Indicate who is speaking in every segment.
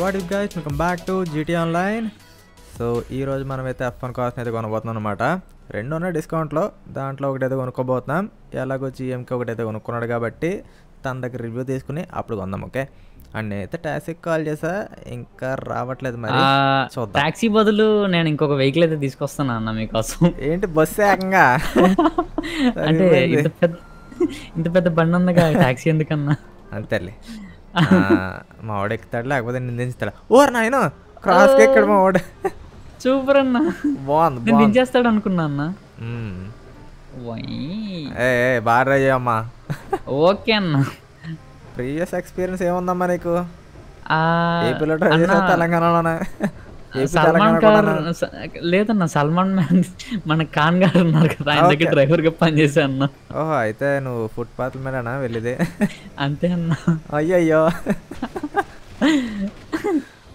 Speaker 1: What is guys welcome back to GT online so ఈరోజు మనమైతే F one cost అయితే కొనబోతున్నాం అనమాట రెండు ఉన్నాయి డిస్కౌంట్లో దాంట్లో ఒకటైతే కొనుక్కోబోతున్నాం. ఎలాగో జిఎంకి ఒకటైతే కొనుక్కున్నాడు కాబట్టి తన దగ్గర రివ్యూ తీసుకుని అప్పుడు కొందాం ఓకే అండ్ నేనైతే ట్యాక్సీకి కాల్ చేసా ఇంకా రావట్లేదు మరి. చూద్దాం.
Speaker 2: టాక్సీ బదులు నేను ఇంకొక వెహికల్ అయితే తీసుకొస్తాను అన్న మీకోసం.
Speaker 1: ఏంటి బస్సు ఏకంగా?
Speaker 2: అంటే. ఇంత పెద్ద ఇంత పెద్ద బండి ఉందిగా టాక్సీ ఎందుకన్నా?
Speaker 1: అంతేలే. ఆ, మా వాడు ఎక్కుతాడు లేకపోతే నిందించుతాడు ఓర్ నాయన క్రాస్కి ఎక్కడ మా వాడు.
Speaker 2: సూపర్ అన్న.
Speaker 1: బాగుంది
Speaker 2: నేను
Speaker 1: బాగుంది.
Speaker 2: దించేస్తాడు అనుకున్నా అన్న.
Speaker 1: ఏ బాగా చేయమ్మా
Speaker 2: ఓకే అన్న.
Speaker 1: ప్రీవియస్ ఎక్స్పీరియన్స్ ఏముందమ్మా నీకు? తెలంగాణలోనే?
Speaker 2: సల్మాన్ ఖాన్ లేదన్న సల్మాన్ మ్యాన్ మన ఖాన్ గారు ఉన్నారు కదా ఆయన దగ్గర. డ్రైవర్గా పనిచేసా అన్న.
Speaker 1: ఓహో అయితే నువ్వు ఫుట్పాత్ మీదనా వెళ్ళిది?
Speaker 2: అంతే అన్న.
Speaker 1: అయ్యయ్యో.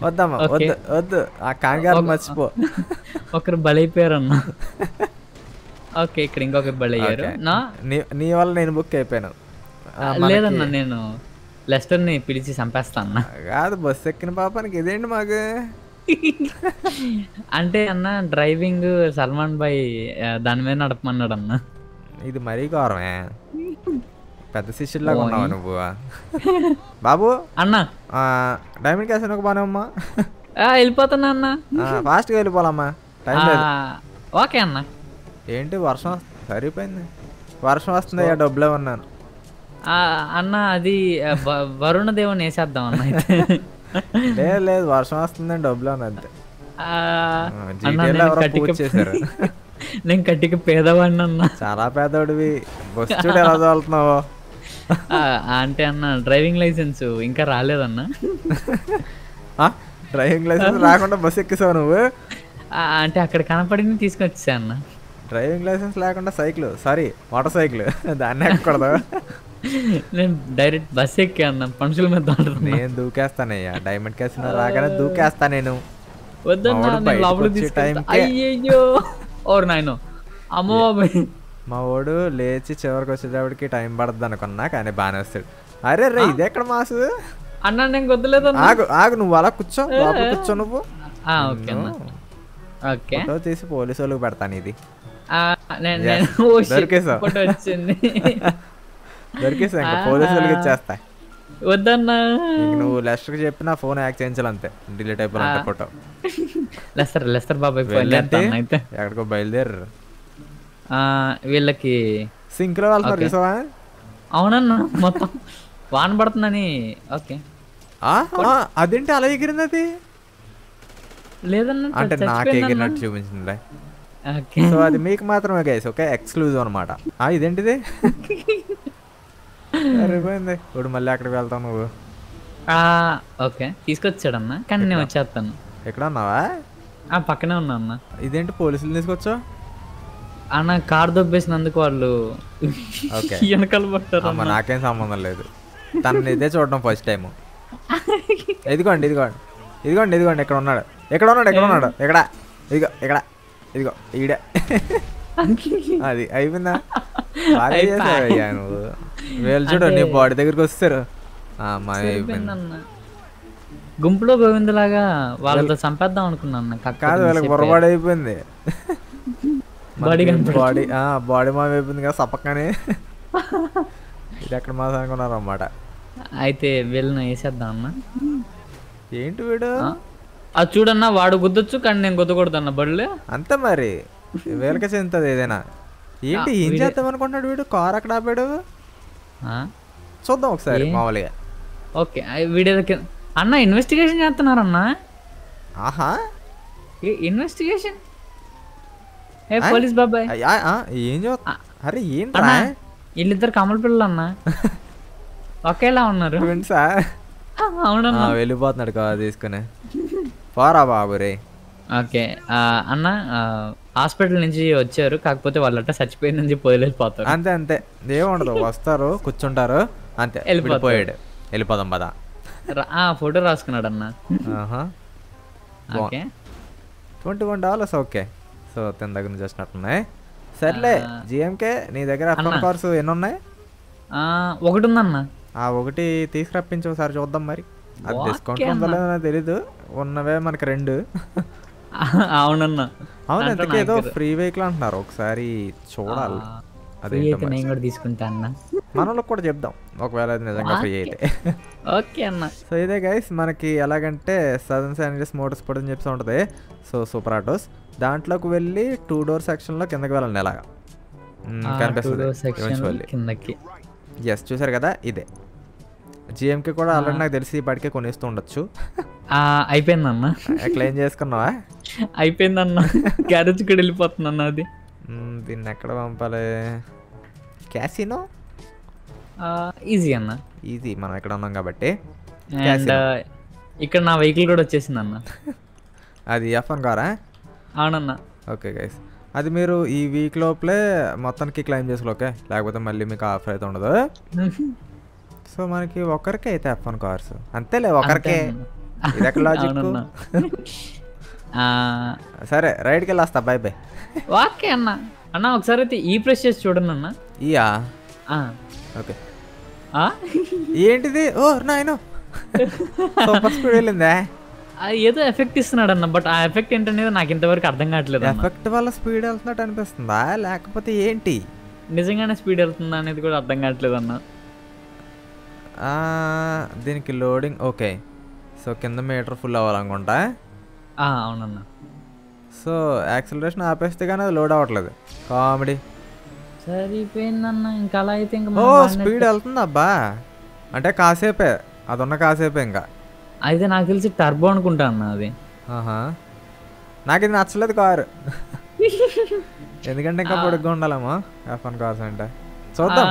Speaker 1: వద్దమ్మా. వద్దు వద్దు. ఆ కాంగారు
Speaker 2: ఒక-
Speaker 1: మర్చిపో.
Speaker 2: ఒకరు బలైపోయారు అన్న ఓకే ఇక్కడ ఇంకొకరు బలయ్యారు. నా?
Speaker 1: నీ వల్ల నేను బుక్ అయిపోయాను.
Speaker 2: లేదన్న నేను లెస్టర్ని పిలిచి చంపేస్తా అన్న.
Speaker 1: కాదు బస్సు ఎక్కిన పాపానికి ఇదేంటి మాకు?
Speaker 2: అంటే అన్న డ్రైవింగ్ సల్మాన్ భాయ్ ఆ, దాని మీద నడపమన్నాడు అన్న
Speaker 1: ఇది మరీ ఘోరమే. పెద్ద శిష్యుల్లాగా. ఉన్నావు నువ్వు? బాబు?
Speaker 2: అన్న.
Speaker 1: డైమండ్ క్యాస్ ఒక బానే అమ్మా
Speaker 2: వెళ్ళిపోతున్నా అన్న.
Speaker 1: ఆ, ఫాస్ట్గా వెళ్ళిపోవాలమ్మా. టైం
Speaker 2: ఓకే అన్న.
Speaker 1: ఏంటి వర్షం సరిపోయింది. వర్షం వస్తుంది డబ్బులే ఉన్నాను
Speaker 2: అన్న అది వరుణ దేవుని వేసేద్దాం అన్న అయితే.
Speaker 1: లేదు లేదు వర్షం వస్తుందని డబ్బులే ఉంది అంతే.
Speaker 2: నేను కట్టిక పేదవాడిని అన్న.
Speaker 1: చాలా పేదోడివి. బస్సు చూడు ఎలా
Speaker 2: అంటే అన్న డ్రైవింగ్ లైసెన్స్ ఇంకా రాలేదన్న.
Speaker 1: డ్రైవింగ్ లైసెన్స్ రాకుండా బస్సు ఎక్కిసావు నువ్వు?
Speaker 2: అంటే అక్కడ కనపడింది తీసుకొచ్చా అన్న.
Speaker 1: డ్రైవింగ్ లైసెన్స్ లేకుండా సైకిల్ సారీ మోటార్ సైకిల్ దాన్ని ఎక్కకూడదు.
Speaker 2: నేను డైరెక్ట్ బస్ ఎక్కి అన్న. మనుషుల మీద
Speaker 1: నేను దూకేస్తానయ్యా. డైమండ్ క్యాసినో రాగానే దూకేస్తా నేను.
Speaker 2: వద్దన్నా లోపలికి అయ్యయ్యో. ఓర్ నాయనో. అమ్మ
Speaker 1: మా వాడు లేచి చివరికి వచ్చేటప్పటికి టైం పడుతుంది అనుకున్నా కానీ బాగానే వస్తాడు. అరే రే ఇది ఎక్కడ మాసు?
Speaker 2: అన్న నేను వద్దులేదన్న
Speaker 1: ఆగు ఆగు నువ్వు అలా కూర్చో లోపల కూర్చో నువ్వు.
Speaker 2: ఆ, ఓకే
Speaker 1: తీసి పోలీసు వాళ్ళకి పెడతాను ఇది.
Speaker 2: ఫోటో వచ్చింది.
Speaker 1: దొరికేసా ఇంకా. పోలీసు వాళ్ళకి ఇచ్చేస్తా
Speaker 2: వద్దన్నా.
Speaker 1: నువ్వు లెస్టర్కి చెప్పిన ఫోన్ హ్యాక్ చేయించాలి అంతే డిలీట్ అయిపోవాలంటే ఫోటో
Speaker 2: లెస్తర్ లెస్తర్ బాబాయ్
Speaker 1: ఎక్కడికో బయలుదేరు.
Speaker 2: ఆ, వీళ్ళకి
Speaker 1: సింక్లో
Speaker 2: Okay.
Speaker 1: చూసావా?
Speaker 2: అవునన్నా మొత్తం వాన పడుతుందని. ఓకే.
Speaker 1: అదేంటి అలా ఎగిరింది అది
Speaker 2: లేదన్నా
Speaker 1: అంటే నాకు. ఎగిరినట్టు చూపించిందిలే.
Speaker 2: ఓకే.
Speaker 1: సో అది మీకు మాత్రమే గైస్ ఓకే ఎక్స్క్లూజివ్ అనమాట ఆ ఇదేంటిది? సరిపోయింది. ఇప్పుడు మళ్ళీ అక్కడికి వెళ్తావు నువ్వు?
Speaker 2: ఓకే. తీసుకొచ్చాడన్న. కానీ నేను వచ్చేస్తాను.
Speaker 1: ఎక్కడ ఉన్నావా?
Speaker 2: ఆ పక్కనే ఉన్నా అన్న.
Speaker 1: ఇదేంటి పోలీసులు తీసుకొచ్చా
Speaker 2: అన్న కార్ దొబ్బేసినందుకు వాళ్ళు
Speaker 1: ఓకే.
Speaker 2: వెనకాల పట్టారు
Speaker 1: అమ్మ నాకేం సంబంధం లేదు. తనని ఇదే చూడడం ఫస్ట్ టైం ఇదిగోండి ఇదిగోండి. ఇదిగోండి ఇదిగోండి ఇక్కడ ఉన్నాడు. ఎక్కడ ఉన్నాడు ఎక్కడ ఉన్నాడు? ఎక్కడ ఇదిగో ఇక్కడ. ఇదిగో ఈడే. అది అయిపోయిందా? బాగా చేసావయ్యా నువ్వు. వీళ్ళు చూడు నీ బాడీ దగ్గరికి వస్తారు.
Speaker 2: గుంపులో గోవిందలాగా వాళ్ళతో చంపేద్దాం అనుకున్నాను
Speaker 1: కాదు వీళ్ళకి బుర్రబాడీ అయిపోయింది.
Speaker 2: కనపడుతుంది.
Speaker 1: బాడీ బాడీ మా అయిపోయింది కదా సప్పకని ఇది ఎక్కడ మాసం అనుకున్నారు అన్నమాట
Speaker 2: అయితే వీళ్ళని వేసేద్దాం అన్న.
Speaker 1: ఏంటి వీడు?
Speaker 2: అది చూడన్నా వాడు గుద్దొచ్చు కానీ నేను గుద్దకూడదు అన్న బడులే.
Speaker 1: అంతే మరి. వీళ్ళకి చెందుతుంది ఏదైనా. ఏంటి ఏం చేద్దాం అనుకుంటున్నాడు వీడు? కార్ అక్కడ ఆపాడు?
Speaker 2: ఆ?
Speaker 1: చూద్దాం ఒకసారి? మామూలుగా.
Speaker 2: ఓకే వీడియో అన్న ఇన్వెస్టిగేషన్ చేస్తున్నారన్న.
Speaker 1: ఆహా.
Speaker 2: ఇన్వెస్టిగేషన్ ఏ పోలీస్ బాబాయ్.
Speaker 1: ఏం చూస్తా అరే ఏంట్రా?
Speaker 2: వీళ్ళిద్దరు కమల పిల్లలు అన్న ఒకేలా ఉన్నారు. అవునన్న.
Speaker 1: వెళ్ళిపోతున్నాడు కార్ తీసుకుని. పోరా బాబు రే.
Speaker 2: ఓకే అన్న హాస్పిటల్ నుంచి వచ్చారు కాకపోతే వాళ్ళట చచ్చిపోయిందని చెప్పి వదిలేసిపోతారు.
Speaker 1: అంతే అంతే. ఏముండదు వస్తారు కూర్చుంటారు అంతే. వెళ్ళిపోయాడు వెళ్ళిపోదాం పదా.
Speaker 2: ఆ ఫోటో రాసుకున్నాడు అన్న.
Speaker 1: ఆహా.
Speaker 2: Okay.
Speaker 1: Twenty one dollars okay. So తన దగ్గర నుంచి వచ్చినట్టున్నాయి. సర్లే. జిఎంకే నీ దగ్గర. అకౌంట్ కార్స్ ఎన్ని ఉన్నాయి
Speaker 2: ఒకటి ఉందన్న.
Speaker 1: ఆ ఒకటి తీసుకురప్పించి ఒకసారి చూద్దాం మరి. అది డిస్కౌంట్. ఉందో లేదో తెలీదు. ఉన్నవే మనకి రెండు.
Speaker 2: అవునన్నా.
Speaker 1: అవును ఇంతకీ ఏదో ఫ్రీ వెహికల్ అంటున్నారు. ఒకసారి చూడాలి.
Speaker 2: నేను కూడా తీసుకుంటా అన్న.
Speaker 1: మన వాళ్ళకి కూడా చెప్దాం. ఒకవేళ అది నిజంగా ఫ్రీ అయితే.
Speaker 2: ఓకే అన్న.
Speaker 1: సో ఇదే గైస్ మనకి ఎలాగంటే సదన్ శానిటరీస్ మోటార్ స్పోర్ట్స్ అని చెప్పి ఉంటుంది. సో సూపర్ ఆటోస్ దాంట్లోకి వెళ్ళి టూ డోర్ సెక్షన్లో కిందకి వెళ్ళండి ఎలాగా కనిపిస్తుంది. ఎస్ చూసారు కదా? ఇదే. జిఎంకి కూడా ఆల్రెడీ నాకు తెలిసి ఇప్పటికే కొనిస్తూ ఉండొచ్చు.
Speaker 2: అయిపోయిందన్న.
Speaker 1: క్లెయిమ్ చేసుకున్నావా?
Speaker 2: అయిపోయిందన్న. గ్యారేజ్ కూడా వెళ్ళిపోతుందన్న అది.
Speaker 1: దీన్ని ఎక్కడ పంపాలి? క్యాసినో
Speaker 2: ఈజీ అన్న.
Speaker 1: ఈజీ మనం ఎక్కడ ఉన్నాం కాబట్టి.
Speaker 2: And
Speaker 1: Casino.
Speaker 2: ఇక్కడ నా వెహికల్ కూడా వచ్చేసింది అన్న
Speaker 1: అది ఎఫ్ కారా?
Speaker 2: అవునన్న.
Speaker 1: ఓకే గైస్ అది మీరు ఈ వీక్ లోపలే మొత్తానికి క్లైమ్ చేసుకో ఓకే లేకపోతే మళ్ళీ మీకు ఆఫర్ అయితే ఉండదు. సో మనకి ఒకరికే అయితే ఎఫ్ వన్ కార్స్ అంతేలే ఒకరికే. లాజిక్ సరే రైడ్కి వెళ్ళొస్తా బాయ్ బాయ్
Speaker 2: ఓకే అన్న. అన్న ఒకసారి అయితే ఈ ప్రెస్ చేసి చూడండి అన్న.
Speaker 1: ఇయా
Speaker 2: ఆ,
Speaker 1: ఓకే.
Speaker 2: ఆ?
Speaker 1: ఏంటిది? ఓ నాయనో. సూపర్ స్పీడ్ వెళ్ళిందే?
Speaker 2: ఏదో ఎఫెక్ట్ ఇస్తున్నాడు అన్న బట్ ఆ ఎఫెక్ట్ ఏంటనేది నాకు ఇంతవరకు అర్థం కావట్లేదు
Speaker 1: ఎఫెక్ట్ వల్ల స్పీడ్ వెళ్తున్నట్టు అనిపిస్తుందా? లేకపోతే ఏంటి?
Speaker 2: నిజంగానే స్పీడ్ వెళ్తుందా అనేది కూడా అర్థం కావట్లేదు అన్న.
Speaker 1: దీనికి లోడింగ్ ఓకే. సో కింద మీటర్ ఫుల్ అవ్వాలనుకుంటా.
Speaker 2: అవునన్న.
Speaker 1: సో యాక్సిలరేషన్ ఆపేస్తే కానీ అది లోడ్ అవ్వట్లేదు. కామెడీ
Speaker 2: సరిపోయిందన్న ఇంకా అలా అయితే ఇంకా
Speaker 1: ఓ. స్పీడ్ వెళ్తుంది అబ్బా. అంటే కాసేపే అది ఉన్న కాసేపే ఇంకా.
Speaker 2: అయితే నాకు తెలిసి టర్బో అనుకుంటా అన్న అది.
Speaker 1: ఆహా. నాకు ఇది నచ్చలేదు కారు. ఎందుకంటే ఇంకా పొడుగ్గా ఉండాలేమో ఎఫ్ వన్ కార్స్ అంటే. చూద్దాం.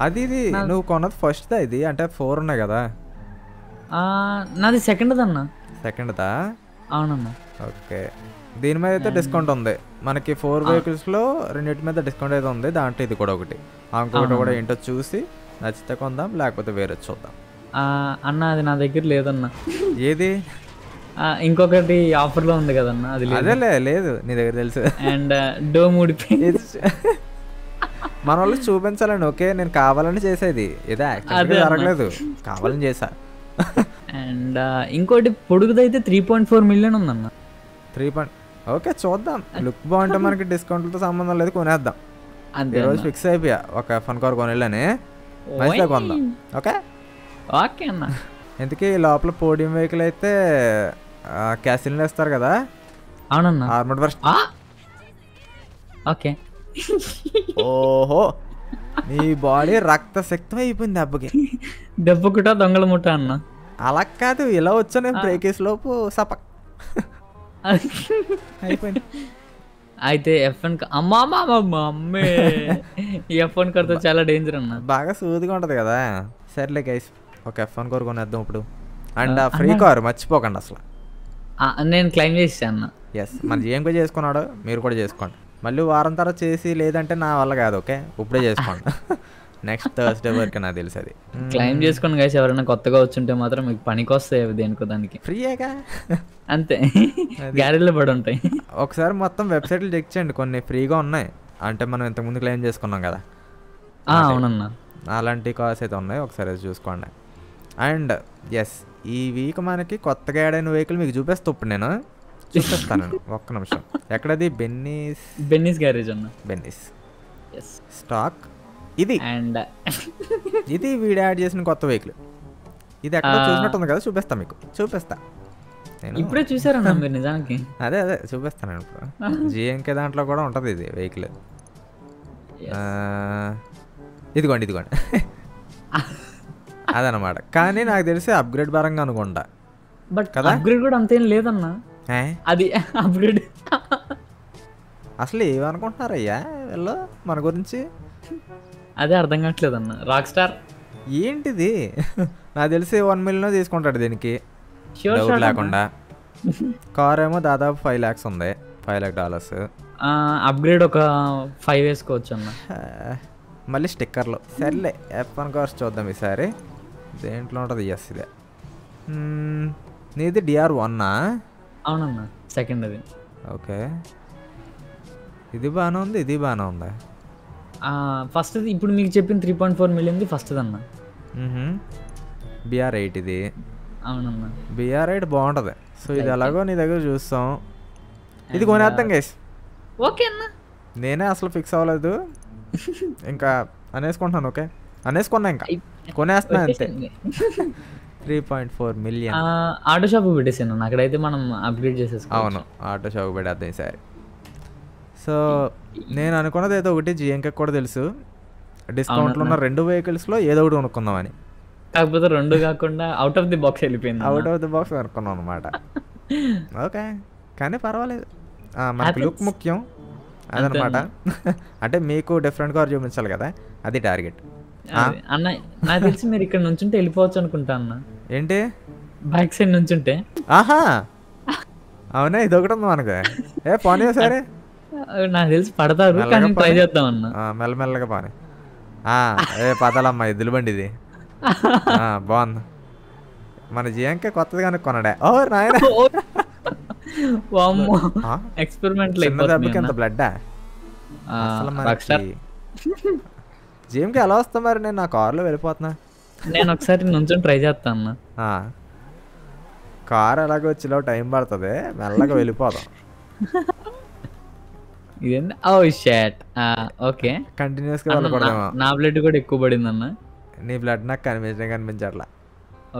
Speaker 1: అది ఇది. నువ్వు కొన్నది ఫస్ట్ ఇది? అంటే ఫోర్ ఉన్నాయి కదా.
Speaker 2: నాది సెకండ్ అన్న
Speaker 1: సెకండ్దా
Speaker 2: అవునన్న.
Speaker 1: ఓకే. దీని మీద అయితే డిస్కౌంట్ ఉంది. మనకి ఫోర్ వెహికల్స్లో రెండింటి మీద డిస్కౌంట్ అయితే ఉంది. దాంట్లో ఇది కూడా ఒకటి. ఇంకొకటి కూడా ఏంటో చూసి నచ్చితే కొందాం లేకపోతే వేరే చూద్దాం.
Speaker 2: అన్న అది నా దగ్గర లేదన్న.
Speaker 1: ఏది?
Speaker 2: ఇంకొకటి ఆఫర్లో ఉంది కదన్న అది లేదు.
Speaker 1: అదేలే లేదు. నీ దగ్గర తెలుసు.
Speaker 2: అండ్ డోమ్ ఊడిపోయి
Speaker 1: ఇది- మన వాళ్ళు చూపించాలని ఓకే నేను కావాలని చేసేది. ఇదే. జరగలేదు. కావాలని చేసా
Speaker 2: అండ్ ఇంకోటి పొడుగుదైతే త్రీ పాయింట్ ఫోర్ మిలియన్ ఉందన్న.
Speaker 1: త్రీ పాయింట్ ఓకే చూద్దాం. లుక్ బాగుంటే మనకి డిస్కౌంట్లతో సంబంధం లేదు కొనేద్దాం.
Speaker 2: అంతే అన్న.
Speaker 1: ఫిక్స్ అయిపోయా. ఒక ఫన్ కార్ కొనేళ్ళని. మంచిగా కొందాం. ఓకే?
Speaker 2: ఓకే అన్న.
Speaker 1: ఇంతకీ లోపల పోడియం వెహికల్ అయితే క్యాసిల్ వేస్తారు కదా?
Speaker 2: అవునన్న.
Speaker 1: Armoured worst!
Speaker 2: ఓకే.
Speaker 1: ఓహో నీ బాడీ రక్త శక్తం అయిపోయింది దెబ్బకి
Speaker 2: దెబ్బ కుట దొంగల ముఠ అన్న.
Speaker 1: అలా కాదు ఇలా వచ్చా నేను బ్రేక్ వేసి లోపు సపక్ అయిపోయింది.
Speaker 2: అయితే ఎఫ్ వన్ అమ్మా అమ్మా ఎఫ్ వన్ కార్తో చాలా డేంజర్ అన్న.
Speaker 1: బాగా సూదిగా ఉంటది కదా. సర్లే గైస్ ఒక ఎఫ్ వన్ కార్ కొనేద్దాం ఇప్పుడు. అండ్ ఫ్రీ కార్ మర్చిపోకండి అసలు.
Speaker 2: నేను క్లైమ్ చేసా అన్న.
Speaker 1: ఎస్ మన జిఎంకే చేసుకున్నాడు మీరు కూడా చేసుకోండి. మళ్ళీ వారం తర్వాత చేసి లేదంటే నా వల్ల కాదు ఓకే? ఇప్పుడే చేసుకోండి. నెక్స్ట్ థర్స్డే వరకు నాకు తెలుసు అది
Speaker 2: క్లైమ్ చేసుకోండి గైస్ ఎవరైనా కొత్తగా వచ్చుంటే మాత్రం మీకు పనికి వస్తాయి దేనికో దానికి.
Speaker 1: ఫ్రీయేగా
Speaker 2: అంతే. గ్యారేజ్లో పడి ఉంటాయి.
Speaker 1: ఒకసారి మొత్తం వెబ్సైట్లు చెక్ చేయండి కొన్ని ఫ్రీగా ఉన్నాయి. అంటే మనం ఇంతకుముందు క్లెయిమ్ చేసుకున్నాం కదా.
Speaker 2: అవునన్నా.
Speaker 1: అలాంటి కార్స్ అయితే ఉన్నాయి ఒకసారి చూసుకోండి. అండ్ ఎస్ ఈ వీక్ మనకి కొత్తగా అయిన వెహికల్ మీకు చూపిస్తా ఇప్పుడు నేను. చూపిస్తాను ఒక్క నిమిషం. ఎక్కడది? బెన్నీస్
Speaker 2: బెన్నీస్ గ్యారేజ్ అన్న.
Speaker 1: బెన్నీస్ స్టాక్ ఇది.
Speaker 2: అండ్
Speaker 1: ఇది వీడు యాడ్ చేసిన కొత్త వెహికల్ ఇది ఎక్కడ
Speaker 2: ఆ.
Speaker 1: చూసినట్టుంది కదా చూపిస్తా మీకు. చూపిస్తా.
Speaker 2: ఇప్పుడే చూసారన్న మీరు నిజానికి.
Speaker 1: అదే అదే. చూపిస్తాను ఇప్పుడు. జిఎంకే దాంట్లో కూడా ఉంటుంది ఇది వెహికల్ ఇదిగోండి ఇదిగోండి. అదనమాట కానీ నాకు తెలిసి అప్గ్రేడ్ పరంగా అనుకుంటా.
Speaker 2: బట్
Speaker 1: కదా?
Speaker 2: అప్గ్రేడ్ కూడా అంతేం లేదన్న? అది అప్గ్రేడ్
Speaker 1: అసలు ఏమనుకుంటున్నారయ్యా వీళ్ళు మన గురించి?
Speaker 2: అదే అర్థం కావట్లేదు అన్న. రాక్ స్టార్
Speaker 1: ఏంటిది? నాకు తెలిసి వన్ మిలియన్ తీసుకుంటాడు దీనికి. లేకుండా. కార్ ఏమో దాదాపు ఫైవ్ ల్యాక్స్ ఉంది. ఫైవ్ ల్యాక్ డాలర్స్
Speaker 2: అప్గ్రేడ్ ఒక ఫైవ్ వేసుకోవచ్చు అన్న.
Speaker 1: మళ్ళీ స్టిక్కర్లు. సర్లే ఎఫ్ వన్ కార్స్ చూద్దాం ఈసారి. దేంట్లో ఉంటుంది? ఎస్ ఇదే. నీది డిఆర్ వన్నా
Speaker 2: అవునన్న సెకండ్ అది.
Speaker 1: ఓకే. ఇది బాగానే ఉంది ఇది బాగానే ఉంది?
Speaker 2: ఫస్ట్ ఇప్పుడు మీకు చెప్పిన త్రీ పాయింట్ ఫోర్ మిలియన్ది ఫస్ట్ అన్న
Speaker 1: బిఆర్ ఎయిట్ ఇది.
Speaker 2: అవునన్నా.
Speaker 1: బిఆర్ ఎయిట్ బాగుంటుంది. సో ఇది. ఎలాగో నీ దగ్గర చూస్తాం. ఇది కొనేద్దాం గైస్
Speaker 2: ఓకే అన్న.
Speaker 1: నేనే అసలు ఫిక్స్ అవ్వలేదు. ఇంకా అనేసుకుంటున్నాను ఓకే? అనేసుకున్నా ఇంకా. కొనేస్తున్నా అంతే. Three point four million.
Speaker 2: Auto shop పెట్టేసాను. అక్కడైతే మనం అప్గ్రేడ్ చేసేసుకో
Speaker 1: అవును ఆటో షాప్ పెడేద్దాం ఈసారి. సో నేను అనుకున్నది ఏదో ఒకటి జిఎంకే కూడా తెలుసు. డిస్కౌంట్లో ఉన్న రెండు వెహికల్స్లో ఏదో ఒకటి కొనుక్కుందామని.
Speaker 2: కాకపోతే రెండు కాకుండా అవుట్ ఆఫ్ ది బాక్స్ వెళ్ళిపోయింది
Speaker 1: అవుట్ ఆఫ్ ది బాక్స్ అనుకున్నాం అనమాట ఓకే కానీ పర్వాలేదు. మనకి లుక్. ముఖ్యం. అదనమాట అంటే మీకు డిఫరెంట్ కార్ చూపించాలి కదా అది టార్గెట్.
Speaker 2: అన్న నాకు తెలిసి మీరు ఇక్కడ నుంచుంటే వెళ్ళిపోవచ్చు అనుకుంటా అన్న.
Speaker 1: ఏంటి?
Speaker 2: బ్యాక్ సైడ్ నుంచుంటే
Speaker 1: ఆహా! అవునా? ఇది ఒకటి ఉంది మనకు. ఏ పోనీ సరే
Speaker 2: నాకు తెలిసి పడతారు కానీ ట్రై. చేద్దాం అన్న.
Speaker 1: మెల్లమెల్లగా పోనీ. ఆ, ఏ పదాలమ్మా ఎద్దుల బండి ఇది. బాగుంది. మన జియాంకే కొత్తది కానీ కొనడే. ఓ నాయన?
Speaker 2: ఎక్స్పెరిమెంట్
Speaker 1: దెబ్బకి ఎంత బ్లడ్డా? అసలు జిఎంకి ఎలా వస్తా మరి నేను నా కార్లో వెళ్ళిపోతున్నా.
Speaker 2: నేను ఒకసారి నుంచొని ట్రై చేస్తాను.
Speaker 1: కార్ ఎలాగో వచ్చిలో టైం పడుతుంది. మెల్లగా వెళ్ళిపోదాం.
Speaker 2: ఇదేంటి ఓ షాట్ ఓకే
Speaker 1: కంటిన్యూస్గా వెళ్ళకూడదేమో.
Speaker 2: నా బ్లడ్ కూడా ఎక్కువ పడింది అన్న.
Speaker 1: నీ బ్లడ్ నాకు కనిపించడం కనిపించట్లా.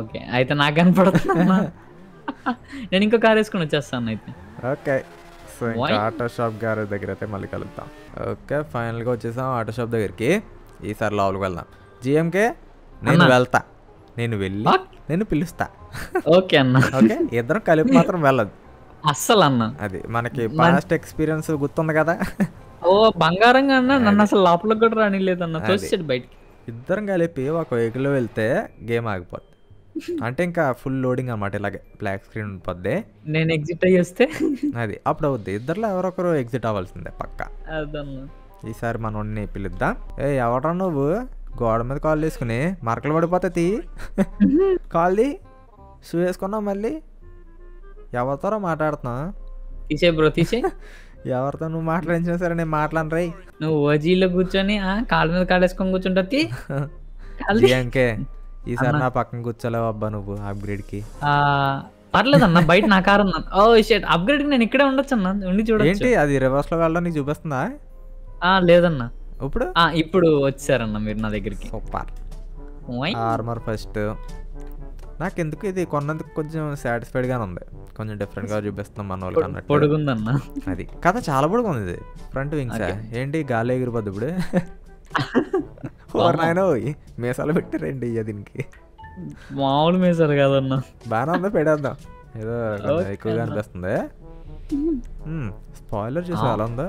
Speaker 2: ఓకే అయితే నాకు కనపడుతున్నా నేను ఇంకో కార్ వేసుకొని వచ్చేస్తాను అయితే.
Speaker 1: ఓకే సో ఇంకా? ఆటో షాప్ గారి దగ్గర అయితే మళ్ళీ కలుద్దాం. ఓకే ఫైనల్గా వచ్చేసాం ఆటో షాప్ దగ్గరికి. ఈసారి లోపలికి వెళ్దాం. జిఎంకే నేను. వెళ్తా. నేను వెళ్ళి? నేను పిలుస్తా.
Speaker 2: ఓకే అన్న.
Speaker 1: ఓకే? ఇద్దరం కలిపి మాత్రం వెళ్ళదు.
Speaker 2: అస్సలు అన్న
Speaker 1: అది మనకి పాస్ట్ ఎక్స్పీరియన్స్ గుర్తుంది కదా.
Speaker 2: ఓ బంగారంగా అన్న నన్ను అసలు లోపలికి కూడా రానిలేదన్న. తోసాడు బయటికి.
Speaker 1: ఇద్దరం కలిపి ఒక వెహికల్లో వెళ్తే గేమ్ ఆగిపోద్ది. అంటే ఇంకా ఫుల్ లోడింగ్ అనమాట ఇలాగే. బ్లాక్ స్క్రీన్ ఉంటుంది
Speaker 2: నేను ఎగ్జిట్ అయ్యేస్తే.
Speaker 1: అది. అప్పుడు అవుద్ది. ఇద్దరులో ఎవరొకరు ఎగ్జిట్ అవ్వాల్సిందే పక్క. ఈసారి మనోడిని పిలుద్దాం. ఏ ఎవరా నువ్వు? గోడ మీద కాల్ వేసుకుని మరకలు పడిపోతాయి కాల్ది షూ వేసుకున్నావు మళ్ళీ? ఎవరితోరో మాట్లాడుతున్నా
Speaker 2: తీసే బ్రో తీసే
Speaker 1: ఎవరితో నువ్వు మాట్లాడించినా సరే నేను మాట్లాడను రై
Speaker 2: నువ్వు ఓజీలో కూర్చొని ఆ కాళ్ళ మీద కాలేసుకొని కూర్చుంటది.
Speaker 1: జియాంకే ఈసారి నా పక్కన కూర్చోలేవు అబ్బా నువ్వు అప్గ్రేడ్కి
Speaker 2: ఆ, పర్లేదన్న బయట నా కారు ఓ షేట్ అప్గ్రేడ్ నేను ఇక్కడే ఉండొచ్చు అన్న ఉండి చూడొచ్చు.
Speaker 1: ఏంటి అది రివర్స్లో వెళ్ళడం నీకు చూపిస్తుందా?
Speaker 2: ఆ, లేదన్న.
Speaker 1: ఇప్పుడు?
Speaker 2: ఇప్పుడు వచ్చారన్న మీరు నా దగ్గరికి.
Speaker 1: సూపర్. ఆర్మర్ ఫస్ట్ నాకు ఎందుకు ఇది కొన్నందుకు కొంచెం సాటిస్ఫైడ్ గానే ఉంది. కొంచెం డిఫరెంట్గా చూపిస్తున్నాం మన వాళ్ళకి అన్నట్టు.
Speaker 2: పొడుగుందన్న.
Speaker 1: అది. కథ చాలా పొడుగు ఉంది ఇది ఫ్రంట్ వింగ్స్ ఏంటి? గాలి ఎగిరిపోద్ది ఇప్పుడు. నాయన మీసాలు పెట్టారండి ఇయ్య దీనికి.
Speaker 2: మామూలు మేసారు కదన్న.
Speaker 1: బాగానే ఉందా పెడేద్దాం ఏదో ఎక్కువగా. అనిపిస్తుంది. స్పాయిలర్ చూసి ఎలా ఉందో?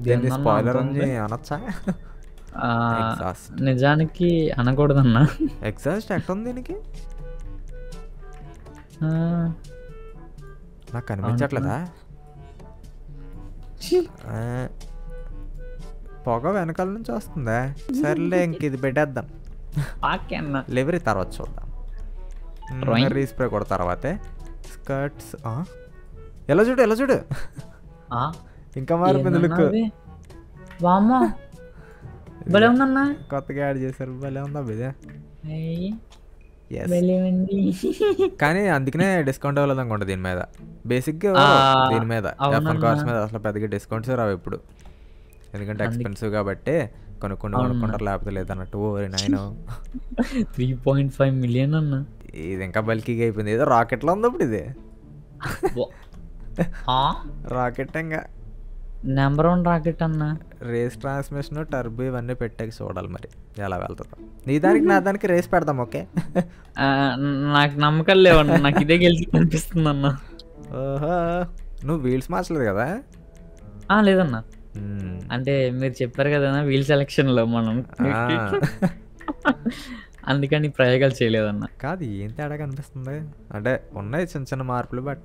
Speaker 1: దీన్ని స్పాయిలర్ అని? అనొచ్చా.
Speaker 2: నిజానికి అనకూడదన్న.
Speaker 1: ఎగ్జాస్ట్ ఎక్కడ ఉంది దీనికి నాకు కనిపించట్లేదా? పొగ వెనకాల నుంచి వస్తుందా. సర్లే ఇంక ఇది పెట్టేద్దాం. లివరీ తర్వాత చూద్దాం? రీస్ప్రే కూడా తర్వాతే. స్కర్ట్స్ ఎలా చూడు ఎలా చూడు? ఇంకా మారిపోయింది లుక్?
Speaker 2: వామ్మో. భలే ఉందన్నా.
Speaker 1: కొత్తగా యాడ్ చేశారు. భలే ఉందా బిదే కానీ అందుకనే డిస్కౌంట్ అవ్వలేదు అనుకోండి దీని మీద. బేసిక్గా దీని మీద. ఎఫ్
Speaker 2: అవునన్నా.
Speaker 1: కార్స్ మీద అసలు పెద్దగా డిస్కౌంట్స్ రావు ఇప్పుడు. ఎందుకంటే ఎక్స్పెన్సివ్ కాబట్టి కొనుక్కొని కొనుక్కుంటారు లేకపోతే లేదన్నట్టు ఓ నాయన.
Speaker 2: త్రీ పాయింట్ ఫైవ్ మిలియన్ అన్న.
Speaker 1: ఇది ఇంకా బల్కీగా అయిపోయింది. ఏదో రాకెట్లో ఉంది ఇప్పుడు ఇది. రాకెట్ ఇంకా.
Speaker 2: నెంబర్ వన్ రాకెట్ అన్న.
Speaker 1: రేస్ ట్రాన్స్మిషన్ టర్బో ఇవన్నీ పెట్టాక చూడాలి మరి. ఎలా వెళ్తుందో. నీ దానికి నా దానికి రేస్ పెడదాం ఓకే?
Speaker 2: నాకు నమ్మకాలు లేవన్న నాకు ఇదే గెలిచి అనిపిస్తుంది అన్న.
Speaker 1: ఓహో నువ్వు వీల్స్ మార్చలేదు కదా?
Speaker 2: ఆ, లేదన్న. అంటే మీరు చెప్పారు కదా వీల్ సెలెక్షన్లో మనం. అందుకని ప్రయోగాలు చేయలేదన్న.
Speaker 1: కాదు ఏం తేడా కనిపిస్తుంది? అంటే ఉన్నాయి చిన్న చిన్న మార్పులు బట్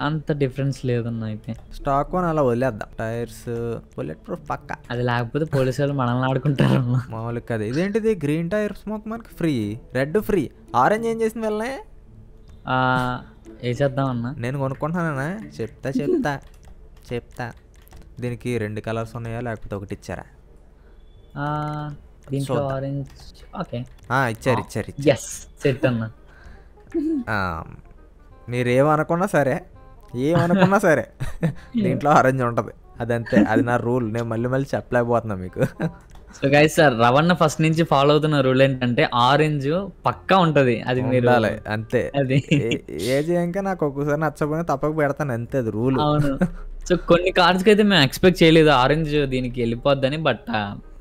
Speaker 2: అంత డిఫరెన్స్ లేదన్న అయితే.
Speaker 1: స్టాక్ వన్ అలా వదిలేద్దాం. టైర్స్ బుల్లెట్ ప్రూఫ్ పక్క.
Speaker 2: అది లేకపోతే పోలీసు వాళ్ళు మనల్ని ఆడుకుంటారన్న
Speaker 1: మామూలుగా కదా. ఇదేంటిది? గ్రీన్ టైర్ స్మోక్ మనకి ఫ్రీ రెడ్ ఫ్రీ ఆరెంజ్ ఏం చేసింది వెళ్ళనే?
Speaker 2: ఆ, వేసేద్దాం అన్న.
Speaker 1: నేను కొనుక్కుంటున్నానా? చెప్తా చెప్తా చెప్తా. దీనికి రెండు కలర్స్ ఉన్నాయా? లేకపోతే ఒకటి ఇచ్చారా?
Speaker 2: దీంట్లో. Orange okay.
Speaker 1: ఇచ్చారు ఇచ్చారు
Speaker 2: ఎస్ సెట్ అన్న.
Speaker 1: మీరు ఏమనుకున్నా సరే ఏమనుకున్నా సరే. దీంట్లో ఆరెంజ్ ఉంటుంది. అదంతే. అది నా రూల్. నేను మళ్ళీ మళ్ళీ చెప్పలేకపోతున్నా మీకు.
Speaker 2: So guys sir Ravana first నుంచి ఫాలో అవుతున్న రూల్ ఏంటంటే ఆరెంజ్ పక్కా ఉంటది. అది మీరు
Speaker 1: అంతే.
Speaker 2: అది.
Speaker 1: ఏ- చేయంక నాకు ఒక్కోసారి నచ్చకపోయినా తప్పక పెడతాను. అంతే అది రూల్.
Speaker 2: అవును. సో కొన్ని కార్డ్స్ అయితే మేము ఎక్స్పెక్ట్ చేయలేదు. ఆరెంజ్ దీనికి వెళ్ళిపోద్దని బట్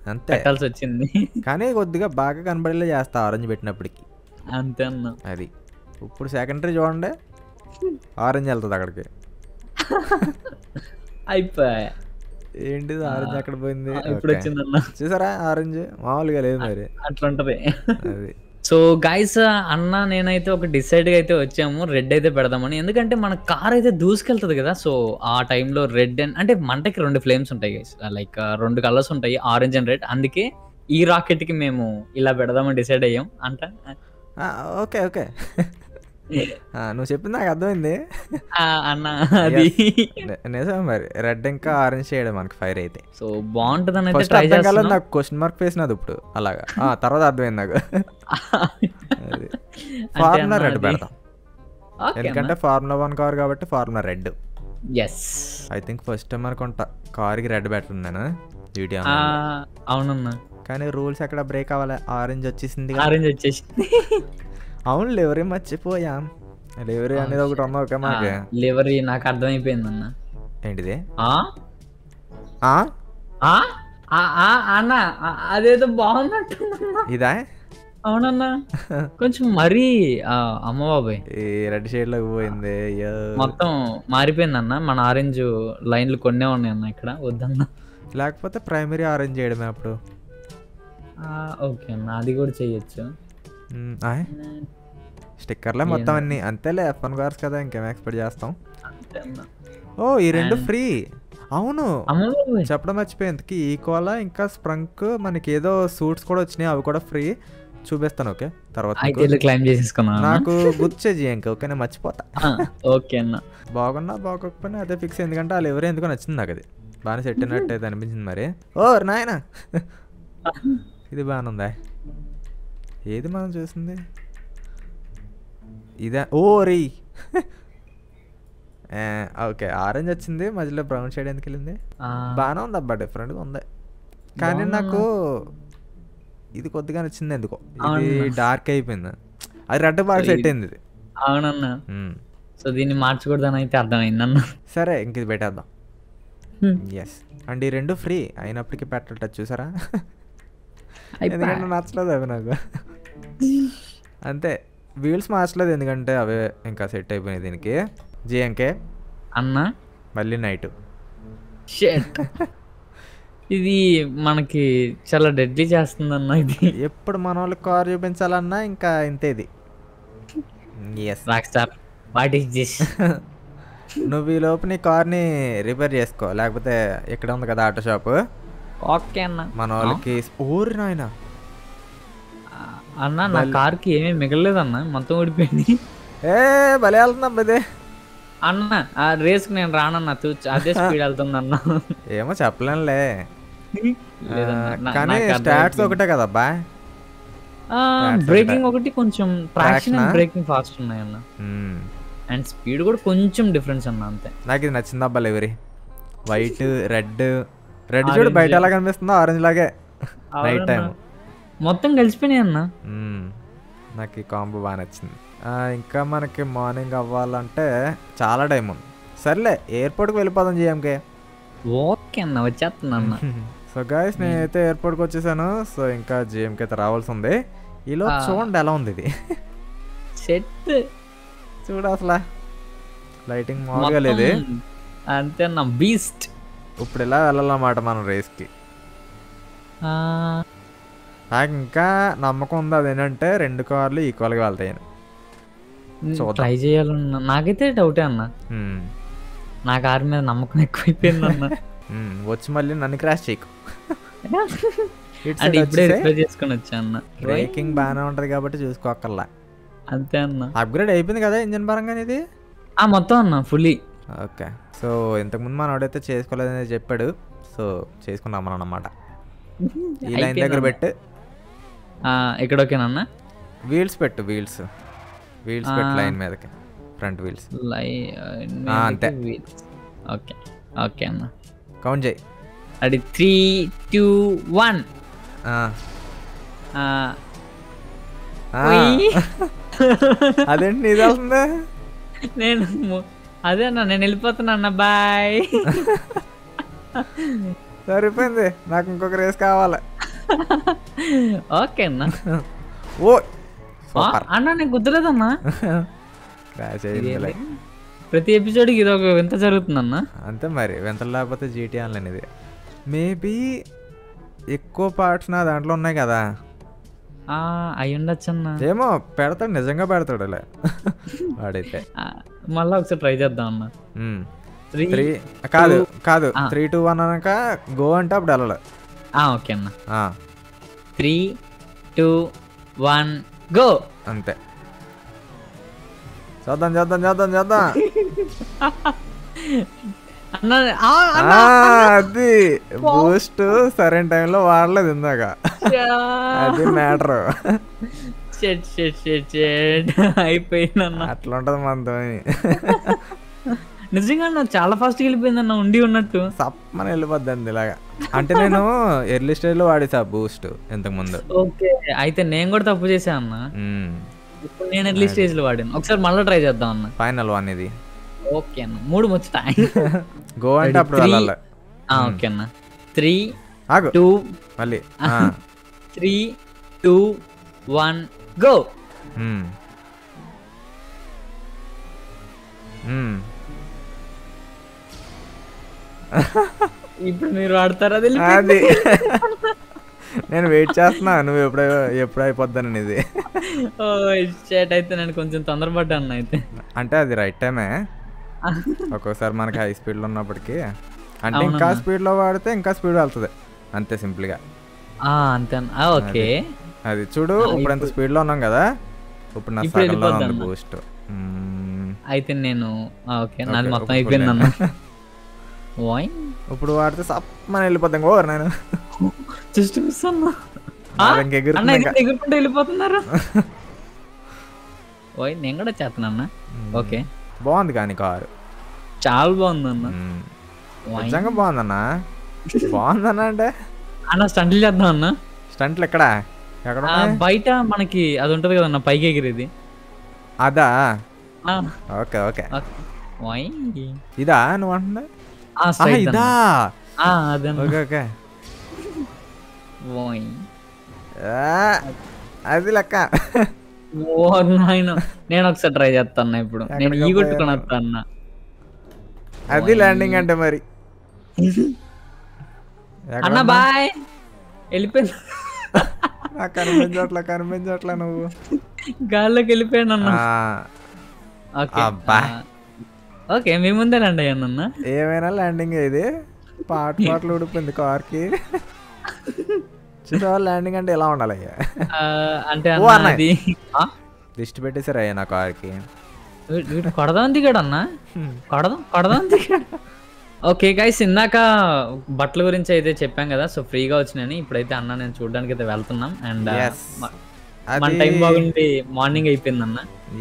Speaker 1: అంతే.
Speaker 2: పెట్టాల్సి వచ్చింది.
Speaker 1: కానీ కొద్దిగా బాగా కనబడేలా చేస్తా ఆరెంజ్ పెట్టినప్పటికి.
Speaker 2: అంతే అన్న.
Speaker 1: అది. ఇప్పుడు సెకండరీ చూడండి. ఆరెంజ్ వెళ్తుంది అక్కడికి.
Speaker 2: అయిపోయా.
Speaker 1: ఏంటిది ఆరెంజ్ ఎక్కడ పోయింది?
Speaker 2: ఇప్పుడు. వచ్చిందన్న.
Speaker 1: చూసారా ఆరెంజ్? మామూలుగా లేదు మరి.
Speaker 2: అట్లా ఉంటది
Speaker 1: అది.
Speaker 2: సో గైస్ అన్న నేనైతే ఒక డిసైడ్గా అయితే వచ్చాము. రెడ్ అయితే పెడదామని. ఎందుకంటే మన కార్ అయితే దూసుకెళ్తుంది కదా. సో ఆ టైంలో రెడ్ అండ్ అంటే మంటకి రెండు ఫ్లేమ్స్ ఉంటాయి గైస్ లైక్ రెండు కలర్స్ ఉంటాయి. ఆరెంజ్ అండ్ రెడ్ అందుకే ఈ రాకెట్కి మేము ఇలా పెడదామని డిసైడ్ అయ్యాం. అంట?
Speaker 1: Okay okay. నువ్వు చెప్పింది నాకు అర్థమైంది.
Speaker 2: అన్న అది.
Speaker 1: ని- నిజమే మరి. రెడ్ ఇంకా ఆరెంజ్ చేయడం మనకి ఫైర్ అయితే.
Speaker 2: సో
Speaker 1: ఫస్ట్ అర్థం కాలేదు
Speaker 2: చేస్తున్నాం.
Speaker 1: నాకు క్వశ్చన్ మార్క్ వేసినది ఇప్పుడు. అలాగా. తర్వాత అర్థమైంది నాకు. అది. ఫార్ములా రెడ్ పెడతాం ఎందుకంటే ఫార్ములా వన్ కార్ కాబట్టి formula red
Speaker 2: yes
Speaker 1: I think first time అనుకుంటా. కార్కి రెడ్ పెట్టను నేను వీడియో
Speaker 2: అవునన్నా.
Speaker 1: కానీ రూల్స్ ఎక్కడ బ్రేక్ అవ్వాలి. ఆరెంజ్ వచ్చేసింది
Speaker 2: ఆరెంజ్ వచ్చేసి
Speaker 1: అవును లెవరీ మర్చిపోయాం. లెవరీ అనేది ఒకటి ఉంది ఓకే మాకు.
Speaker 2: లివరీ నాకు అర్థమైపోయింది అన్న.
Speaker 1: ఏంటిది?
Speaker 2: అన్న అదేదో బాగున్నట్టుందన్న.
Speaker 1: ఇదా?
Speaker 2: అవునన్నా. కొంచెం మరీ అమ్మ బాబాయ్
Speaker 1: రెడ్ షేడ్లోకి పోయింది
Speaker 2: మొత్తం మారిపోయిందన్న మన ఆరెంజ్ లైన్లు కొన్నే ఉన్నాయి అన్న ఇక్కడ. వద్దన్న.
Speaker 1: లేకపోతే ప్రైమరీ ఆరెంజ్ చేయడమే అప్పుడు.
Speaker 2: ఓకే అన్న. అది కూడా
Speaker 1: ఆయ్ స్టిక్కర్లే మొత్తం అన్ని. అంతేలే ఎఫ్ వన్ కార్స్ కదా ఇంకేం ఎక్స్పెక్ట్ చేస్తాం. ఓ ఈ రెండు ఫ్రీ. అవును. చెప్పడం మర్చిపోయేందుకు ఈ కోలా ఇంకా స్ప్రంక్ మనకి ఏదో సూట్స్ కూడా వచ్చినాయి అవి కూడా ఫ్రీ. చూపిస్తాను ఓకే? తర్వాత.
Speaker 2: క్లైమ్ చేసేసుకున్నా
Speaker 1: నాకు గుర్చేజీ ఇంకా ఓకే నేను మర్చిపోతా
Speaker 2: ఓకే అన్న.
Speaker 1: బాగున్నా బాగోకపోయినా అదే ఫిక్స్ ఎందుకంటే వాళ్ళు ఎవరు ఎందుకో నచ్చింది నాకు అది. బాగానే సెట్ అయినట్టు అయితే అనిపించింది మరి. ఓ నాయన. ఇది బాగానే ఉందా ఏది మనం చూసింది? ఇదే ఓ రీ. ఓకే ఆరెంజ్ వచ్చింది మధ్యలో బ్రౌన్ షేడ్ ఎందుకు వెళ్ళింది? బాగానే ఉంది అబ్బా డిఫరెంట్గా ఉంది. కానీ నాకు ఇది కొద్దిగా నచ్చింది ఎందుకో. ఇది? డార్క్ అయిపోయింది. అది రెడ్ బాగా సెట్ అయింది ఇది.
Speaker 2: అవునన్న. సో దీన్ని మార్చకూడదని అయితే అర్థమైందన్న.
Speaker 1: సరే ఇంక ఇది పెట్టేద్దాం. ఎస్ అండ్ ఈ రెండు ఫ్రీ అయినప్పటికీ పెట్టట చూసారా? ఎందుకంటే నచ్చలేదు అవి నాకు. అంతే. వీల్స్ మార్చలేదు ఎందుకంటే అవే ఇంకా సెట్ అయిపోయినాయి దీనికి. జిఎంకే
Speaker 2: అన్న?
Speaker 1: మళ్ళీ నైట్
Speaker 2: షెట్ ఇది మనకి చాలా డెడ్లీ చేస్తుందన్న ఇది.
Speaker 1: ఎప్పుడు మన వాళ్ళకి కార్ చూపించాలన్నా ఇంకా ఇంతే ఇది.
Speaker 2: వాట్ ఈస్ దిస్
Speaker 1: నువ్వు ఈ లోపు నీ కార్ని రిపేర్ చేసుకో. లేకపోతే ఇక్కడ ఉంది కదా ఆటో షాప్
Speaker 2: ఓకే అన్న.
Speaker 1: మన వాళ్ళకి ఊరి నాయన.
Speaker 2: అన్న నా కార్కి ఏమీ మిగలలేదన్న మొత్తం ఊడిపోయింది.
Speaker 1: ఏ భలే వెళ్తున్నాం ఇదే.
Speaker 2: అన్న ఆ రేస్కి నేను రానన్న అదే స్పీడ్ వెళ్తుందన్న.
Speaker 1: ఏమో చెప్పలేనులే. కానీ స్టాట్స్ ఒకటే కదా అబ్బా
Speaker 2: బ్రేకింగ్ ఒకటి. కొంచెం ట్రాక్షన్
Speaker 1: Traction ఆ?
Speaker 2: బ్రేకింగ్ ఫాస్ట్ ఉన్నాయి అన్న. అండ్ స్పీడ్ కూడా కొంచెం డిఫరెన్స్ అన్న అంతే.
Speaker 1: నాకు ఇది నచ్చింది అబ్బా లెవరీ వైట్ రెడ్ రెడ్ చూడు బయట ఎలా కనిపిస్తుందో ఆరెంజ్ లాగే. Night time.
Speaker 2: మొత్తం కలిసిపోయినాయి అన్న.
Speaker 1: నాకు ఈ కాంబో బాగా నచ్చింది. ఇంకా మనకి మార్నింగ్ అవ్వాలంటే చాలా టైం ఉంది. సర్లే ఎయిర్పోర్ట్కి వెళ్ళిపోదాం జిఎంకే
Speaker 2: ఓకే అన్న వచ్చేస్తున్నా అన్న.
Speaker 1: సో గాయస్ నేనైతే ఎయిర్పోర్ట్కి వచ్చేసాను. సో ఇంకా జిఎంకి అయితే రావాల్సి ఉంది ఈలో. చూడండి ఎలా ఉంది ఇది?
Speaker 2: సెట్
Speaker 1: చూడు అసలు. లైటింగ్ మామూలుగా లేదు.
Speaker 2: అంతే అన్న బీస్ట్
Speaker 1: ఇప్పుడు ఇలా వెళ్ళాలన్నమాట మనం రేస్కి? నాకు ఇంకా నమ్మకం ఉంది అదేంటంటే రెండు కార్లు ఈక్వల్గా వెళ్తాయి చూద్దాం.
Speaker 2: ట్రై చేయాలన్న నాకైతే డౌటే అన్న. నా కారు మీద నమ్మకం ఎక్కువైపోయింది అన్న.
Speaker 1: వచ్చి మళ్ళీ నన్ను క్రాష్ చేయకు.
Speaker 2: చేసుకొని వచ్చా అన్న.
Speaker 1: బ్రేకింగ్ బాగానే ఉంటది కాబట్టి చూసుకోకర్లా
Speaker 2: అంతే అన్న.
Speaker 1: అప్గ్రేడ్ అయిపోయింది కదా ఇంజన్ పరంగా ఇది
Speaker 2: ఆ మొత్తం అన్న ఫుల్లీ
Speaker 1: ఓకే. సో ఇంతకుముందు మనోడైతే చేసుకోలేదని చెప్పాడు. సో చేసుకున్నాం మనం అన్నమాట ఈ లైన్ దగ్గర పెట్టి.
Speaker 2: ఇక్కడ ఓకేనా అన్న
Speaker 1: వీల్స్ పెట్టు వీల్స్. వీల్స్ పెట్టి లైన్ మీదకి ఫ్రంట్ వీల్స్.
Speaker 2: లై
Speaker 1: ఆ, అంతే.
Speaker 2: ఓకే. ఓకే అన్న.
Speaker 1: కౌంట్ చేయి.
Speaker 2: అది త్రీ టూ వన్.
Speaker 1: ఆ. ఆ.
Speaker 2: ఉయ్.
Speaker 1: అదేంటి నీది
Speaker 2: నేను అదే అన్న నేను వెళ్ళిపోతున్నా అన్న బాయ్.
Speaker 1: సరిపోయింది. నాకు ఇంకొక రేస్ కావాలి.
Speaker 2: ఓకే అన్న.
Speaker 1: ఓ
Speaker 2: అన్న నేను గుర్తులేదన్నా
Speaker 1: క్రాష్ అయిందిలే.
Speaker 2: ప్రతి ఎపిసోడ్కి ఇది ఒక వింత జరుగుతుందన్న.
Speaker 1: అంతే మరి వింతలు లేకపోతే జీటీ ఆన్లైన్ ఇది. మేబీ ఎక్కువ పార్ట్స్ నా దాంట్లో ఉన్నాయి కదా.
Speaker 2: అయి ఉండొచ్చు అన్న.
Speaker 1: ఏమో పెడతాడు నిజంగా పెడతాడు ఇలా వాడైతే
Speaker 2: మళ్ళా ఒకసారి ట్రై చేద్దాం అన్న. త్రీ
Speaker 1: కాదు కాదు. త్రీ టూ వన్ అనక గో అంటే అప్పుడు వెళ్ళాలి.
Speaker 2: ఓకే అన్న. త్రీ టూ వన్ గో
Speaker 1: అంతే. చేద్దాం చేద్దాం చేద్దాం చేద్దాం. అది బూస్ట్ సరైన టైంలో వాడలేదు ఇందాక. అది మ్యాటర్
Speaker 2: అయిపోయిందన్న.
Speaker 1: అట్లా ఉంటది మనతో
Speaker 2: నిజంగా అన్న చాలా ఫాస్ట్గా వెళ్ళిపోయిందన్న ఉండి ఉన్నట్టు.
Speaker 1: సప్పని వెళ్ళిపోద్ది ఇలాగా. అంటే నేను ఎర్లీ స్టేజ్లో వాడేసా బూస్ట్ ఇంతకు ముందు
Speaker 2: ఓకే అయితే నేను కూడా తప్పు చేశా అన్న. ఇప్పుడు నేను ఎర్లీ స్టేజ్లో వాడాను. ఒకసారి మళ్ళీ ట్రై చేద్దాం అన్న.
Speaker 1: ఫైనల్ వన్ ఇది.
Speaker 2: ఓకే అన్న. మూడు ముచ్చట?
Speaker 1: గో అంటే అప్పుడు. వెళ్ళాలి.
Speaker 2: ఓకే అన్న. త్రీ టూ
Speaker 1: మళ్ళీ. ఆ.
Speaker 2: Three two one go. ఇప్పుడు మీరు వాడతారా అది
Speaker 1: అది. నేను వెయిట్ చేస్తున్నా. నువ్వు ఎప్పుడు ఎప్పుడు అయిపోద్దానని ఇది
Speaker 2: ఓ షేట్ అయితే నేను కొంచెం తొందరపడ్డా అన్న అయితే.
Speaker 1: అంటే అది రైట్ టైమే. ఒక్కోసారి మనకి హై స్పీడ్లో ఉన్నప్పటికీ. అంటే ఇంకా
Speaker 2: అవునన్నా.
Speaker 1: స్పీడ్లో వాడితే ఇంకా స్పీడ్ వెళ్తుంది. అంతే సింపుల్గా
Speaker 2: ఆ, అంతే ఓకే.
Speaker 1: అది. చూడు ఇప్పుడు ఎంత స్పీడ్లో ఉన్నాం కదా. ఇప్పుడు నా సగంలో ఉంది. బూస్ట్
Speaker 2: అయితే నేను ఓకే. నాది మొత్తం అయిపోయింది అన్న. వాయ్
Speaker 1: ఇప్పుడు వాడితే సప్పని వెళ్ళిపోతాం ఓవర్ నేను
Speaker 2: జస్ట్ మిస్ అన్న. ఎగురుకుంటూ వెళ్ళిపోతున్నారు? ఓయ్ నేను కూడా చేస్తాను అన్న. ఓకే.
Speaker 1: బాగుంది కానీ కారు.
Speaker 2: చాలా బాగుంది అన్న వాయ్.
Speaker 1: నిజంగా బాగుందన్న? బాగుందన్న అంటే?
Speaker 2: అన్న స్టంట్లు చేద్దాం అన్న.
Speaker 1: స్టంట్లు ఎక్కడ? ఎక్కడ?
Speaker 2: బయట మనకి అది ఉంటది కదా అన్న పైకి ఎగిరేది.
Speaker 1: అదా? Okay okay. ఇదా నువ్వు అంటున్నా ఇదా? Okay okay. అది లెక్క.
Speaker 2: నేను ఒకసారి ట్రై చేస్తాను ఇప్పుడు. నేను ఈ కొట్టుకొని
Speaker 1: పోయాను.
Speaker 2: వస్తా అన్న
Speaker 1: అది ల్యాండింగ్ అంటే మరి.
Speaker 2: అన్న? బాయ్. వెళ్ళిపోయింది.
Speaker 1: నాకు కనిపించట్లా కనిపించట్లా నువ్వు.
Speaker 2: గాల్లోకి వెళ్ళిపోయాను అన్న. ఓకే. మీ ముందేనండి అన్న.
Speaker 1: ఏమైనా ల్యాండింగ్ ఇది? పాట పాటలు ఊడిపోయింది కార్కి చూసావా ల్యాండింగ్ అంటే ఎలా ఉండాలి
Speaker 2: అంటే. అది?
Speaker 1: దిష్టి పెట్టేశారు అయ్యా నా కార్కి.
Speaker 2: కొడదాం దిగాడు అన్న. కొడదాం కొడదాం దిగాడు. ఓకే గైస్ ఇందాక బట్టల గురించి అయితే చెప్పాం కదా సో ఫ్రీగా వచ్చినాయని. ఇప్పుడైతే అన్న నేను చూడడానికి అయితే వెళ్తున్నాం. అండ్. మన టైం బాగుండి మార్నింగ్ అయిపోయింది అన్న.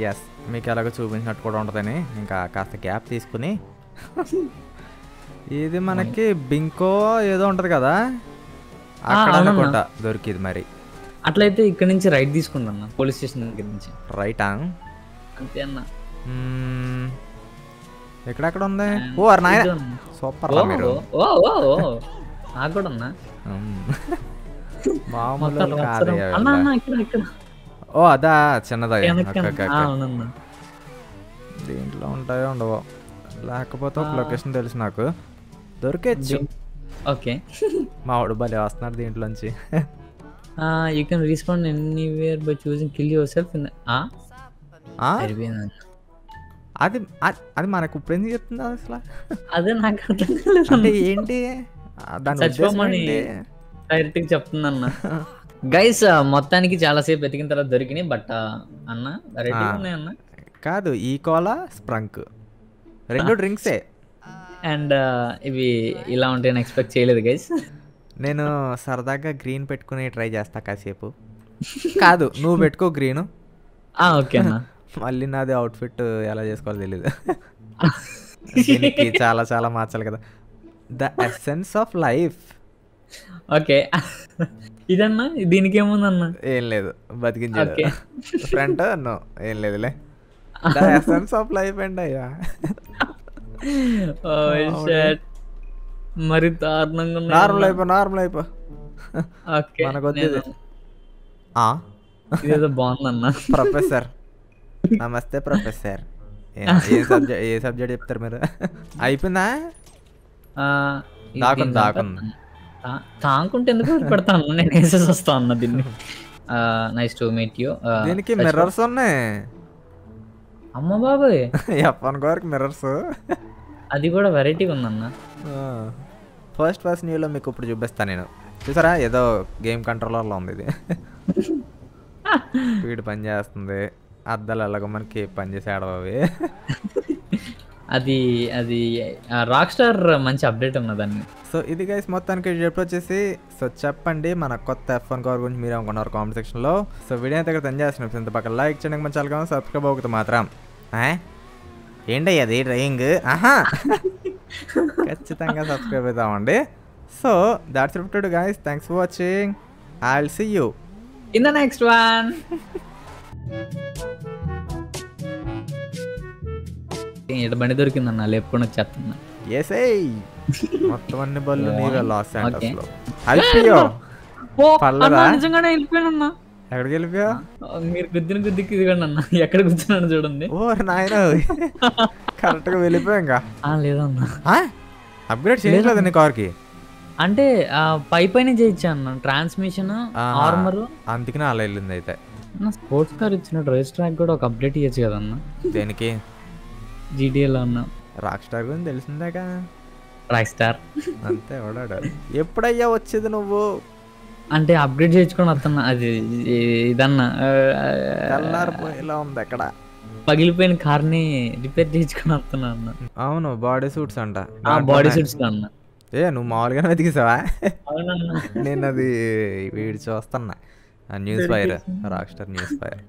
Speaker 1: ఎస్ మీకు ఎలాగో చూపించినట్టు కూడా ఉంటుందని ఇంకా కాస్త గ్యాప్ తీసుకుని. ఇది మనకి బింకో ఏదో ఉంటది కదా? అక్కడ దొరికింది మరి.
Speaker 2: అట్లయితే ఇక్కడ నుంచి రైట్ అన్న పోలీస్ స్టేషన్ దగ్గర నుంచి.
Speaker 1: రైటా?
Speaker 2: అంతే అన్న.
Speaker 1: ఎక్కడెక్కడ ఉంది? ఓ నాయన. సూపర్ మీరు.
Speaker 2: ఓ ఓ ఓ నాకు కూడా.
Speaker 1: మామూలు. కాదయ్యా
Speaker 2: అన్న. అన్న ఇక్కడ ఇక్కడ.
Speaker 1: ఓ అదా చిన్నదా దీంట్లో ఉంటాయో ఉండవో. లేకపోతే ఒక. లొకేషన్ తెలుసు నాకు. దొరికేచ్చు.
Speaker 2: ఓకే.
Speaker 1: మా వాడు భలే వస్తున్నాడు దీంట్లోంచి.
Speaker 2: You can respawn anywhere by choosing kill yourself in
Speaker 1: అది అది- మనకు ఇప్పుడు ఎందుకు చెప్తుంది అసలు?
Speaker 2: అదే నాకు అర్థం కాలేదు.
Speaker 1: అంటే ఏంటి? దాని
Speaker 2: చచ్చిపోమని
Speaker 1: ఏంటి?
Speaker 2: డైరెక్ట్గా చెప్తుందన్న గైస్ మొత్తానికి చాలా సేపు వెతికిన తర్వాత దొరికినాయి బట్ అన్న రెడీ. ఉన్నాయి అన్న
Speaker 1: కాదు ఈ కోలా స్ప్రంక్ రెండు డ్రింక్సే
Speaker 2: అండ్ ఇవి ఇలా ఉంటాయని ఎక్స్పెక్ట్ చేయలేదు గైస్
Speaker 1: నేను సరదాగా గ్రీన్ పెట్టుకుని ట్రై చేస్తా కాసేపు. కాదు నువ్వు పెట్టుకో గ్రీన్
Speaker 2: ఓకే అన్న.
Speaker 1: మళ్ళీ నాది అవుట్ఫిట్ ఎలా చేసుకోవాలో తెలీదు. దీనికి చాలా చాలా మార్చాలి కదా. The essence of life
Speaker 2: okay. ఇదన్నా? దీనికి ఏముందన్నా?
Speaker 1: ఏం లేదు బతికించాడు.
Speaker 2: Okay.
Speaker 1: ఫ్రంట్ నో ఏం లేదులే. ద ఎసెన్స్ ఆఫ్ లైఫ్ అండి అయ్యా
Speaker 2: షట్. మరి దారుణంగా
Speaker 1: నార్మల్ అయిపో నార్మల్ అయిపో.
Speaker 2: ఓకే
Speaker 1: మనకు వచ్చేది ఆ?
Speaker 2: ఇదేదో బాగుందన్నా.
Speaker 1: ప్రొఫెసర్. నమస్తే ప్రొఫెసర్. ఏ సబ్జెక్ట్ ఏ సబ్జెక్ట్ చెప్తారు మీరు? అయిపోయిందా? దాకుంది, దాకుంది.
Speaker 2: తాకుంటే ఎందుకు పెడతాను నేను వేసేసి వస్తా అన్న దీన్ని. నైస్ టు మీట్ యూ
Speaker 1: దీనికి మిర్రర్స్ ఉన్నాయి.
Speaker 2: అమ్మ బాబాయ్.
Speaker 1: ఎఫ్ఎన్ గారికి మిర్రర్స్
Speaker 2: అది కూడా వెరైటీగా ఉందన్న.
Speaker 1: ఫస్ట్ ఫస్ట్ న్యూలో మీకు ఇప్పుడు చూపిస్తాను నేను. చూసారా? ఏదో గేమ్ కంట్రోలర్లో ఉంది ఇది. స్పీడ్ పని చేస్తుంది. అద్దాలు ఎలాగో మనకి పని చేసే ఆడవి
Speaker 2: అది అది రాక్ స్టార్ మంచి అప్డేట్ ఉన్నదాన్ని
Speaker 1: సో ఇది గైస్ మొత్తానికి చెప్పి వచ్చేసి సో చెప్పండి మన కొత్త ఎఫ్ వన్ కవర్ గురించి మీరు అనుకున్నారు కామెంట్ సెక్షన్లో సో వీడియో అయితే ఇక్కడ చేసిన ఇంత పక్కన లైక్ చేయడానికి మంచి చాలా సబ్స్క్రైబ్ అవుతుంది మాత్రం? ఏంటయ్య అది డ్రాయింగ్ ఆహా. ఖచ్చితంగా subscribe అవుతామండి. So that's wrapped guys thanks for watching I will see you
Speaker 2: in the next one బండి దొరికిందన్న వచ్చేస్తున్నా
Speaker 1: మొత్తం అన్ని బళ్ళు నీవే లాస్
Speaker 2: నిజంగానే వెళ్ళిపోయానన్నా.
Speaker 1: ఎక్కడికి వెళ్ళిపోయా?
Speaker 2: మీరు గుద్దిన గుద్దికి ఇదిగోండి అన్న. ఎక్కడ కూర్చున్నాను చూడండి.
Speaker 1: ఓ నాయన కరెక్ట్గా వెళ్ళిపోయా ఇంకా?
Speaker 2: లేదన్నా.
Speaker 1: అప్గ్రేడ్ చేయట్లేదు నీ కార్కి?
Speaker 2: అంటే ఆ, పై పైన చేయొచ్చా అన్న. Transmission armour.
Speaker 1: అందుకనే అలా వెళ్ళింది అయితే.
Speaker 2: స్పోర్ట్స్ కార్ ఇచ్చిన రేస్ ట్రాక్ కూడా ఒక అప్డేట్ ఇవ్వచ్చు కదన్న
Speaker 1: దేనికి?
Speaker 2: జీటీఏలో ఉన్న
Speaker 1: రాక్ స్టార్ గురించి తెలిసిందేగా
Speaker 2: రాక్ స్టార్.
Speaker 1: అంతే ఎప్పుడయ్యా వచ్చేది నువ్వు?
Speaker 2: అంటే అప్గ్రేడ్ చేయించుకొని వస్తున్నా. అది ఇదన్నా.
Speaker 1: ఉంది అక్కడ.
Speaker 2: పగిలిపోయిన కార్ని రిపేర్ చేయించుకొని వస్తున్నా అన్న.
Speaker 1: అవును బాడీ సూట్స్ అంట.
Speaker 2: ఆ బాడీ సూట్స్ అన్న.
Speaker 1: ఏ నువ్వు మామూలుగానే వెతికేసావా?
Speaker 2: అవునన్నా.
Speaker 1: నేను అది వీడి చూస్తున్నా. News fire rock star news fire